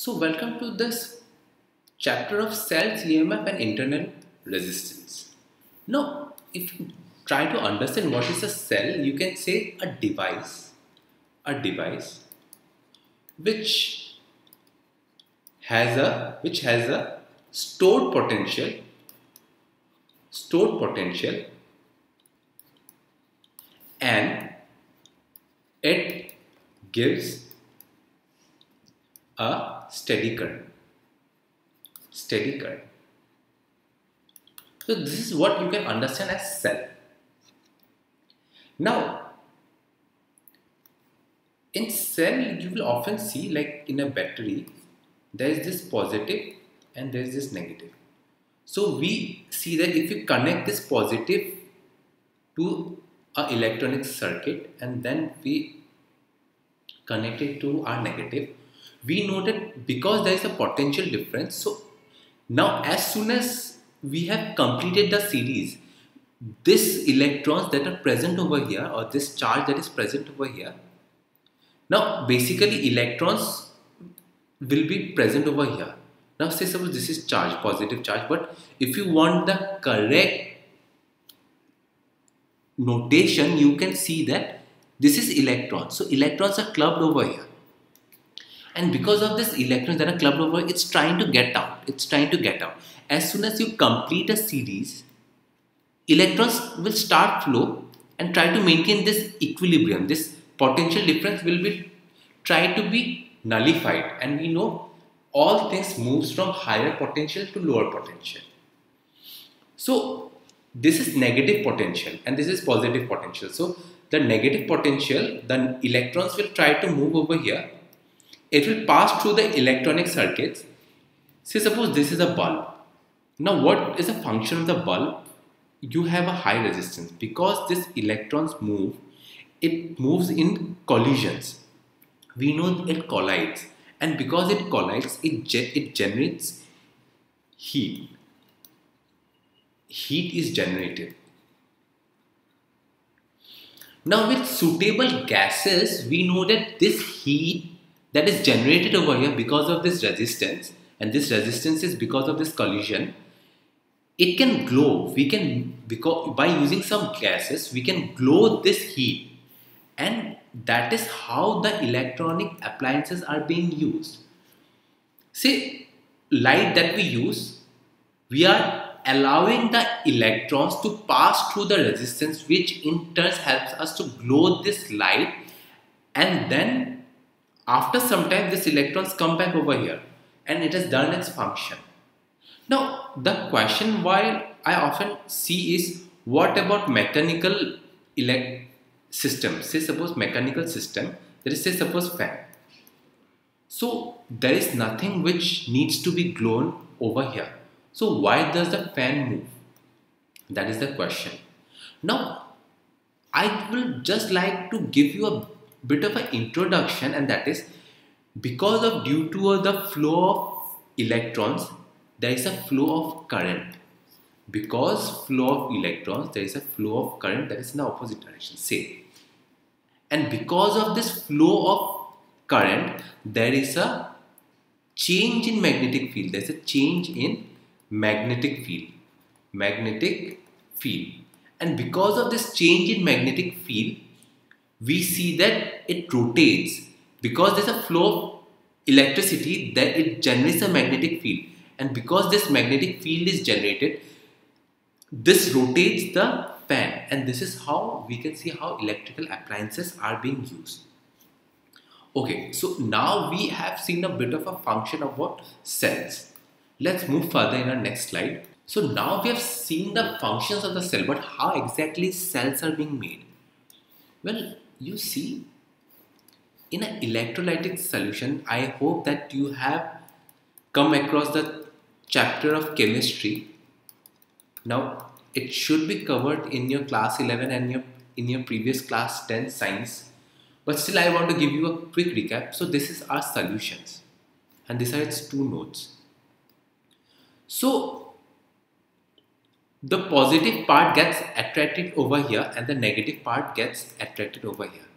So welcome to this chapter of cells, EMF and internal resistance. Now, if you try to understand what is a cell, you can say a device, a device which has a which has a stored potential, stored potential, and it gives a steady current. Steady current. So this is what you can understand as cell. Now, in cell you will often see like in a battery there is this positive and there is this negative. So we see that if you connect this positive to a electronic circuit and then we connect it to our negative we that because there is a potential difference so now as soon as we have completed the series this electrons that are present over here or this charge that is present over here now basically electrons will be present over here. Now say suppose this is charge positive charge but if you want the correct notation you can see that this is electrons so electrons are clubbed over here and because of this electrons that are clubbed over it's trying to get out. It's trying to get out. As soon as you complete a series electrons will start flow and try to maintain this equilibrium. This potential difference will be try to be nullified. And we know all things moves from higher potential to lower potential. So this is negative potential and this is positive potential. So the negative potential the electrons will try to move over here it will pass through the electronic circuits. Say suppose this is a bulb. Now what is the function of the bulb? You have a high resistance because this electrons move, it moves in collisions. We know it collides and because it collides, it, ge it generates heat. Heat is generated. Now with suitable gases, we know that this heat that is generated over here because of this resistance and this resistance is because of this collision. It can glow. We can because by using some gases we can glow this heat. And that is how the electronic appliances are being used. See light that we use we are allowing the electrons to pass through the resistance which in turn helps us to glow this light and then after some time, these electrons come back over here and it has done its function. Now, the question why I often see is what about mechanical elect system? Say suppose mechanical system, there is say suppose fan. So there is nothing which needs to be blown over here. So why does the fan move? That is the question. Now, I will just like to give you a bit of an introduction and that is because of due to uh, the flow of electrons there is a flow of current. Because flow of electrons there is a flow of current that is in the opposite direction say and because of this flow of current there is a change in magnetic field. There's a change in magnetic field. Magnetic field. And because of this change in magnetic field we see that it rotates because there's a flow of electricity that it generates a magnetic field. And because this magnetic field is generated this rotates the fan. And this is how we can see how electrical appliances are being used. Okay so now we have seen a bit of a function of what? Cells. Let's move further in our next slide. So now we have seen the functions of the cell but how exactly cells are being made? Well you see in an electrolytic solution I hope that you have come across the chapter of chemistry. Now it should be covered in your class 11 and your in your previous class 10 science. But still I want to give you a quick recap. So this is our solutions. And these are its two nodes. So the positive part gets attracted over here and the negative part gets attracted over here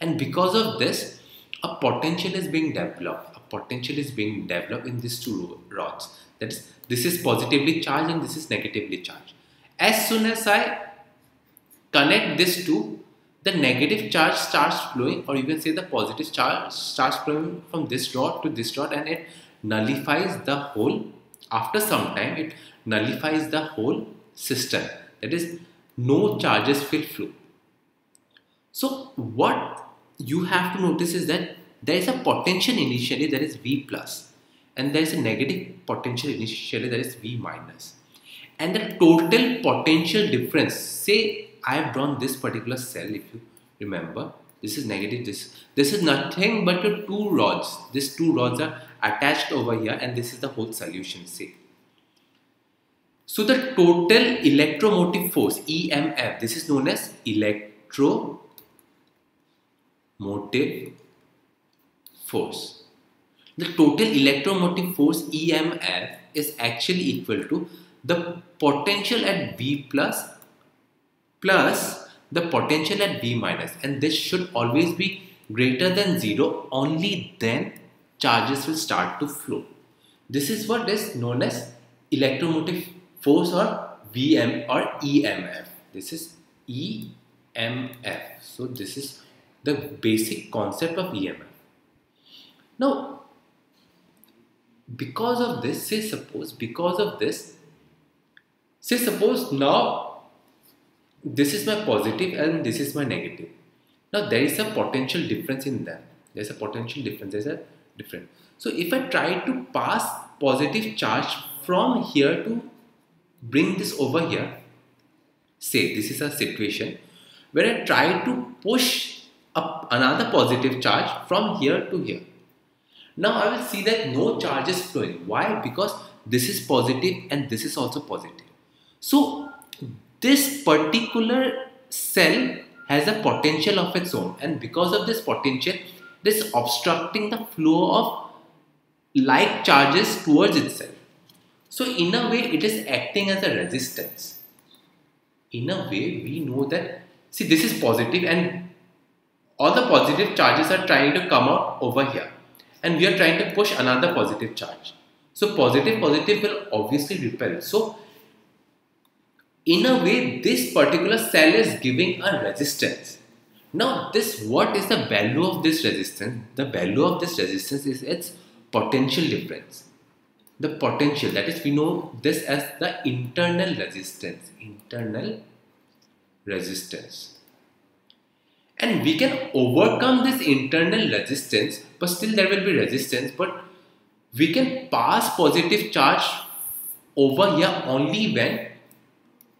and because of this a potential is being developed. A potential is being developed in these two rods. That is, this is positively charged and this is negatively charged. As soon as I connect this two, the negative charge starts flowing, or you can say the positive charge starts flowing from this rod to this rod, and it nullifies the whole. After some time, it nullifies the whole system. That is, no charges will flow. So, what you have to notice is that there is a potential initially that is V plus and there is a negative potential initially that is V minus and the total potential difference say I have drawn this particular cell if you remember this is negative this this is nothing but the two rods these two rods are attached over here and this is the whole solution say so the total electromotive force EMF this is known as electro motive force. The total electromotive force EMF is actually equal to the potential at V plus plus the potential at V minus and this should always be greater than 0 only then charges will start to flow. This is what is known as electromotive force or VM or EMF. This is EMF. So this is the basic concept of EMF. Now, because of this, say suppose, because of this, say suppose now this is my positive and this is my negative. Now there is a potential difference in them. There's a potential difference. There's a difference. So if I try to pass positive charge from here to bring this over here, say this is a situation where I try to push up another positive charge from here to here. Now I will see that no charge is flowing. Why? Because this is positive and this is also positive. So this particular cell has a potential of its own and because of this potential it is obstructing the flow of like charges towards itself. So in a way it is acting as a resistance. In a way we know that see this is positive and all the positive charges are trying to come out over here and we are trying to push another positive charge. So positive positive will obviously repel. So in a way this particular cell is giving a resistance. Now this what is the value of this resistance? The value of this resistance is its potential difference. The potential. That is we know this as the internal resistance. Internal resistance. And we can overcome this internal resistance but still there will be resistance. But we can pass positive charge over here only when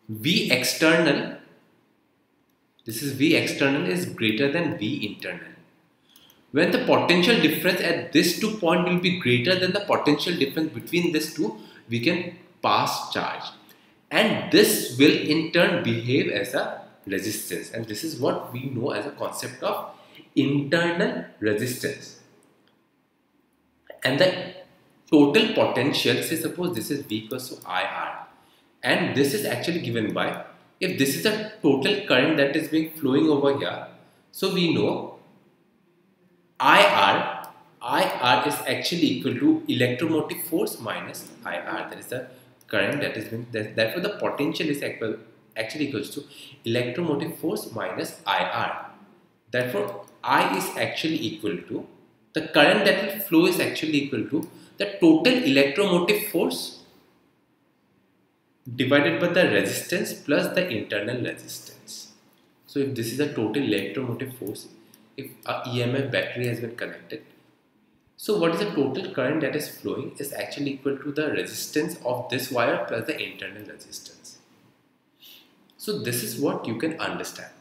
V external this is V external is greater than V internal when the potential difference at this two point will be greater than the potential difference between these two we can pass charge. And this will in turn behave as a resistance. And this is what we know as a concept of internal resistance. And the total potential say suppose this is V equals to IR and this is actually given by if this is a total current that is being flowing over here so we know IR IR is actually equal to electromotive force minus IR that is the current that is being therefore the potential is equal actually equals to electromotive force minus IR. Therefore, I is actually equal to the current that will flow is actually equal to the total electromotive force divided by the resistance plus the internal resistance. So if this is a total electromotive force, if a EMF battery has been connected, so what is the total current that is flowing is actually equal to the resistance of this wire plus the internal resistance. So this is what you can understand.